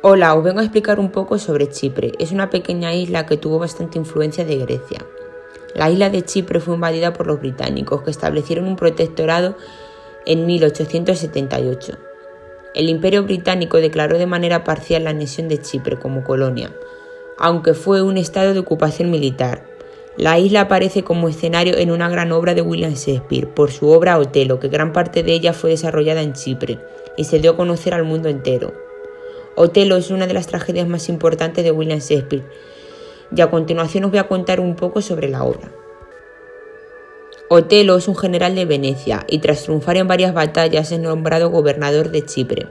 Hola, os vengo a explicar un poco sobre Chipre. Es una pequeña isla que tuvo bastante influencia de Grecia. La isla de Chipre fue invadida por los británicos, que establecieron un protectorado en 1878. El Imperio Británico declaró de manera parcial la anexión de Chipre como colonia, aunque fue un estado de ocupación militar. La isla aparece como escenario en una gran obra de William Shakespeare, por su obra Otelo, que gran parte de ella fue desarrollada en Chipre y se dio a conocer al mundo entero. Otelo es una de las tragedias más importantes de William Shakespeare y a continuación os voy a contar un poco sobre la obra. Otelo es un general de Venecia y tras triunfar en varias batallas es nombrado gobernador de Chipre,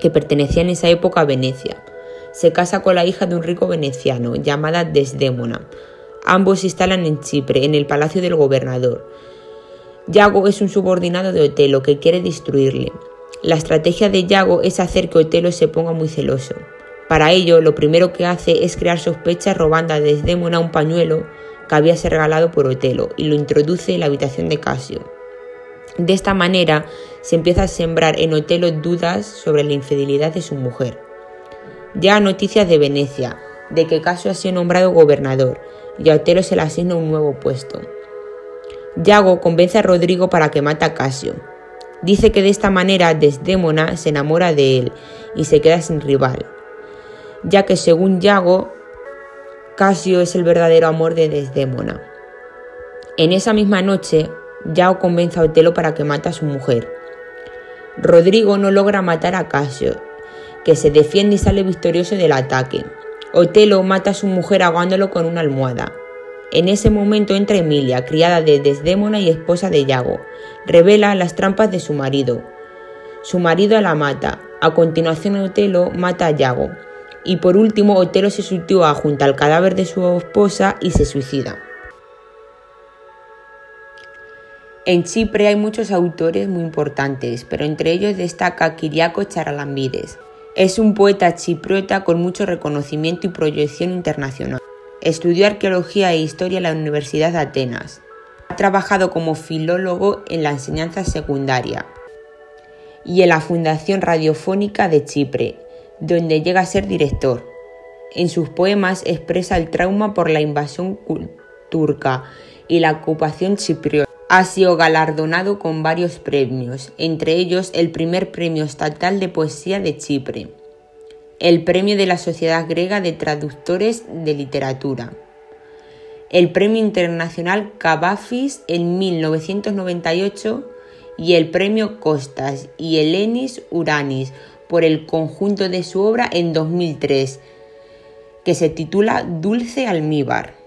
que pertenecía en esa época a Venecia. Se casa con la hija de un rico veneciano llamada Desdémona. Ambos se instalan en Chipre, en el palacio del gobernador. Yago es un subordinado de Otelo que quiere destruirle. La estrategia de Yago es hacer que Otelo se ponga muy celoso. Para ello, lo primero que hace es crear sospechas robando a Desdémona un pañuelo que había sido regalado por Otelo y lo introduce en la habitación de Casio. De esta manera, se empieza a sembrar en Otelo dudas sobre la infidelidad de su mujer. Ya noticias de Venecia, de que Casio ha sido nombrado gobernador y a Otelo se le asigna un nuevo puesto. Yago convence a Rodrigo para que mate a Casio, Dice que de esta manera Desdémona se enamora de él y se queda sin rival, ya que según Yago, Casio es el verdadero amor de Desdémona. En esa misma noche, Yago convence a Otelo para que mate a su mujer. Rodrigo no logra matar a Casio, que se defiende y sale victorioso del ataque. Otelo mata a su mujer ahogándolo con una almohada. En ese momento entra Emilia, criada de Desdémona y esposa de Yago. Revela las trampas de su marido. Su marido la mata. A continuación Otelo mata a Yago. Y por último Otelo se sitúa junto al cadáver de su esposa y se suicida. En Chipre hay muchos autores muy importantes, pero entre ellos destaca Kiriakos Charalambides. Es un poeta chipriota con mucho reconocimiento y proyección internacional. Estudió arqueología e historia en la Universidad de Atenas. Ha trabajado como filólogo en la enseñanza secundaria y en la Fundación Radiofónica de Chipre, donde llega a ser director. En sus poemas expresa el trauma por la invasión turca y la ocupación chipriota. Ha sido galardonado con varios premios, entre ellos el primer premio estatal de poesía de Chipre el Premio de la Sociedad Griega de Traductores de Literatura, el Premio Internacional Cavafis en 1998 y el Premio Costas y Helenis Uranis por el conjunto de su obra en 2003, que se titula Dulce Almíbar.